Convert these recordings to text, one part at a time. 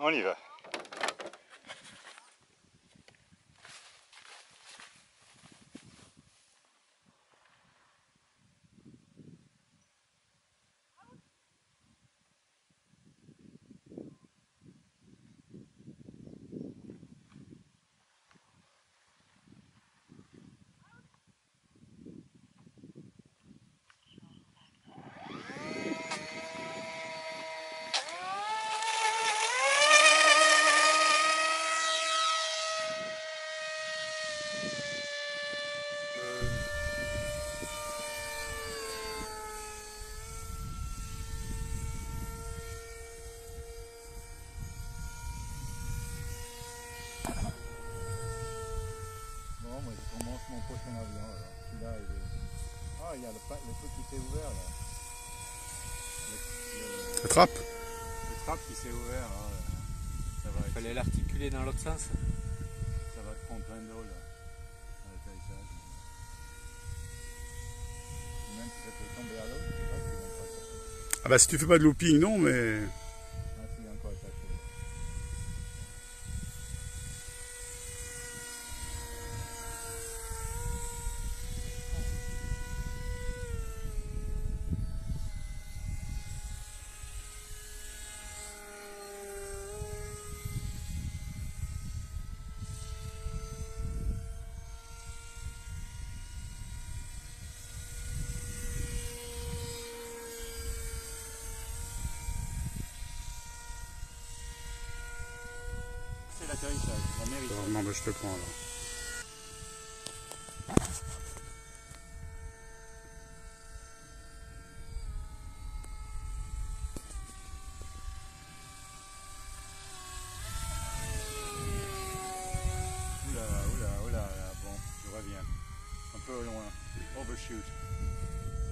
On y va. Bon, moi je commence mon prochain avion alors. Celui-là, il est- Ah, il y a le, le truc qui s'est ouvert là. Le, le- La trappe le trap qui s'est ouvert là. Ça va, Il être, fallait l'articuler dans l'autre sens. ça va prendre plein d'eau là. Même si ça peut tomber à l'eau, je sais pas encore attaché. Ah bah si tu fais pas de looping, non, mais... Non, bah je te prends alors. Oula, oula, oula, là, bon, je reviens. Un peu loin. Overshoot.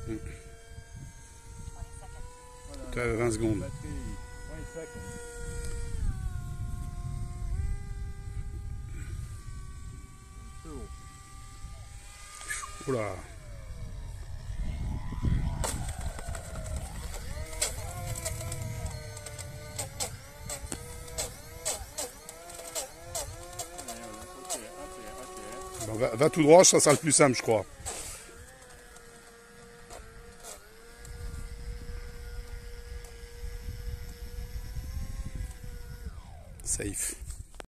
Mm. Voilà, T'as 20 secondes. batterie, 20 seconds. Un peu haut. Oula. Va, va tout droit, ça sera le plus simple, je crois. Safe.